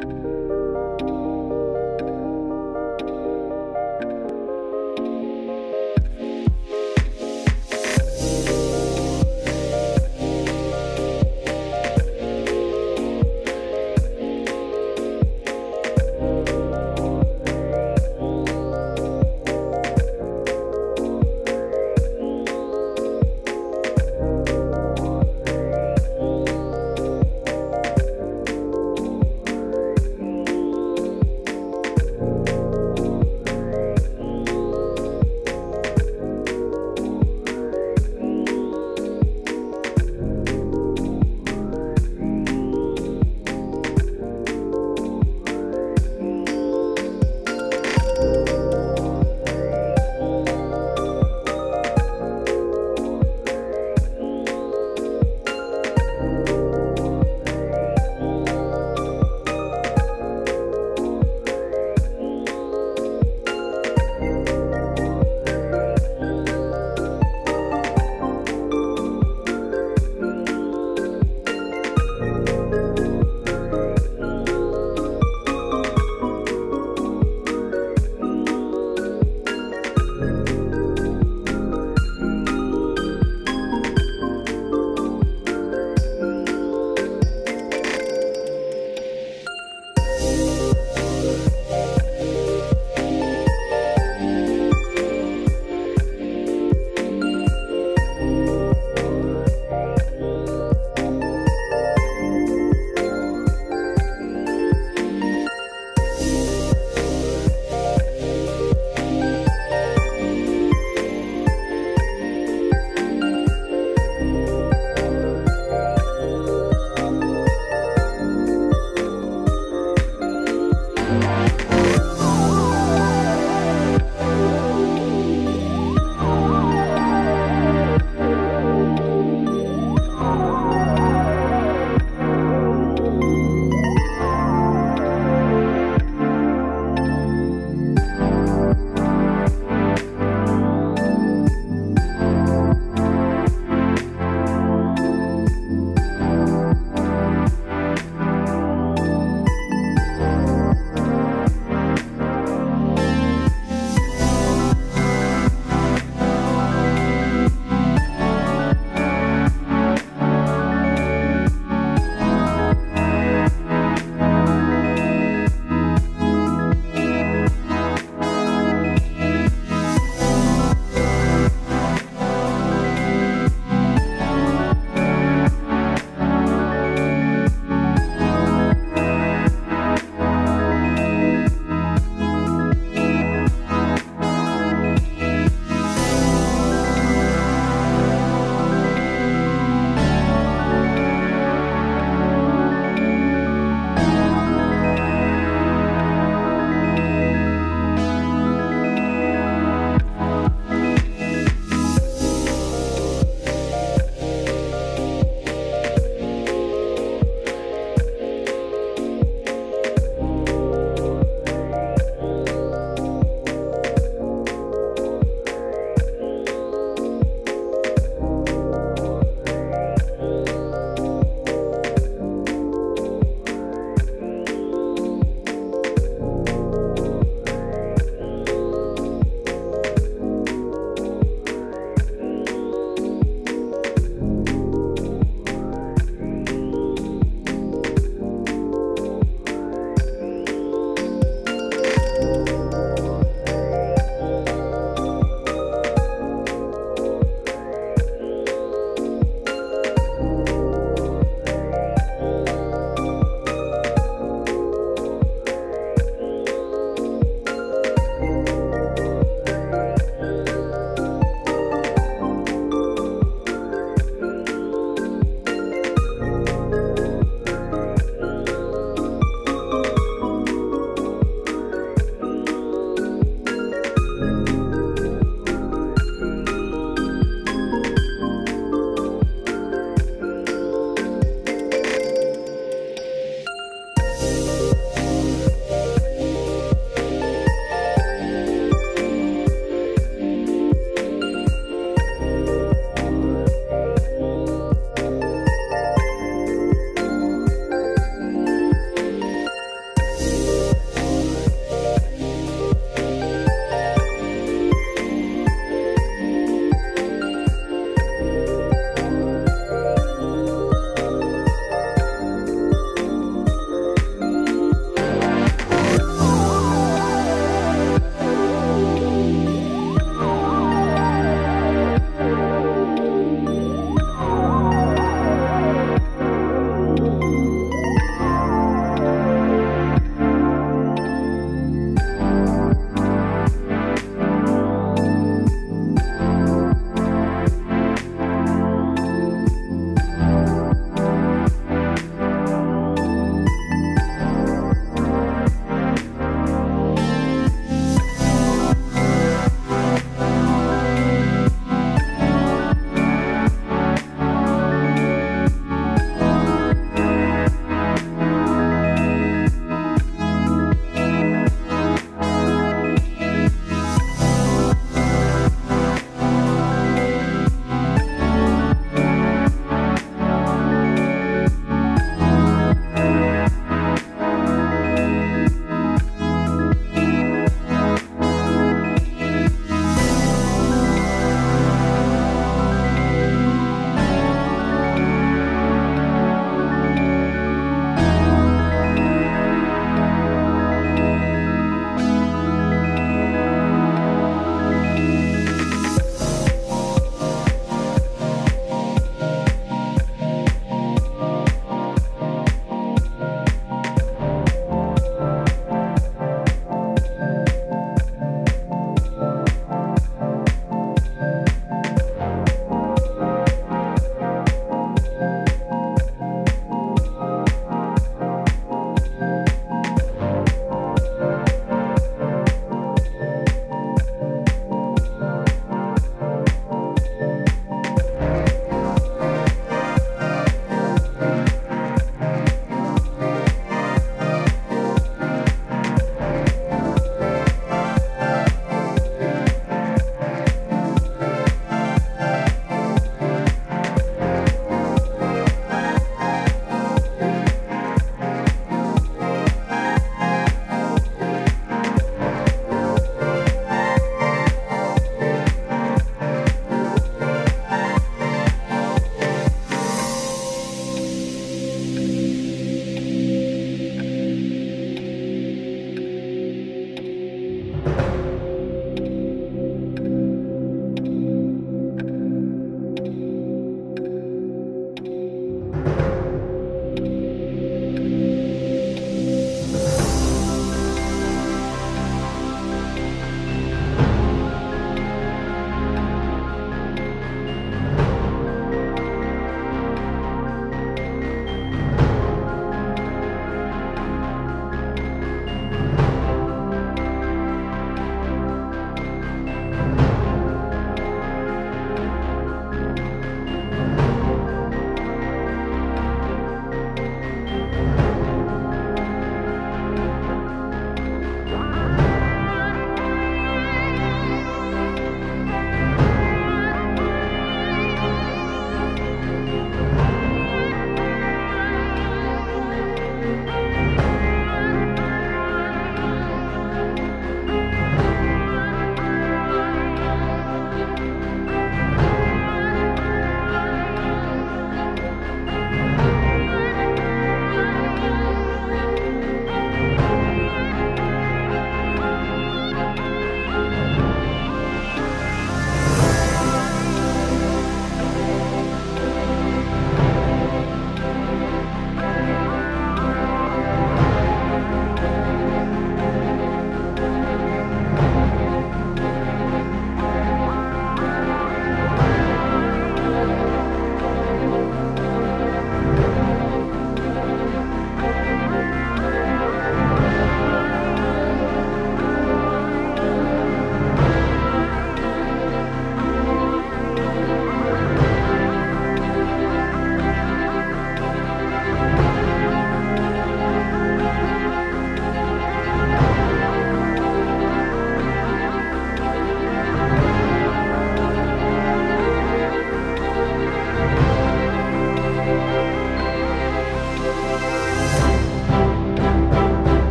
you